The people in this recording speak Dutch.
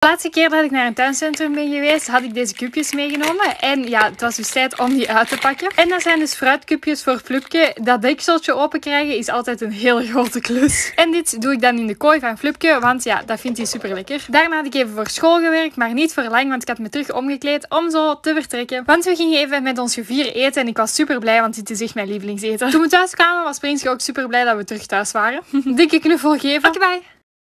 De laatste keer dat ik naar een tuincentrum ben geweest, had ik deze cupjes meegenomen. En ja, het was dus tijd om die uit te pakken. En dat zijn dus fruitcupjes voor Flupke. Dat dekseltje open krijgen is altijd een heel grote klus. En dit doe ik dan in de kooi van Flupke, want ja, dat vindt hij super lekker. Daarna had ik even voor school gewerkt, maar niet voor lang, want ik had me terug omgekleed om zo te vertrekken. Want we gingen even met ons gevier eten en ik was super blij, want dit is echt mijn lievelingseten. Toen we thuis kwamen was Prinsje ook super blij dat we terug thuis waren. Dikke knuffel geven. Oké, bye!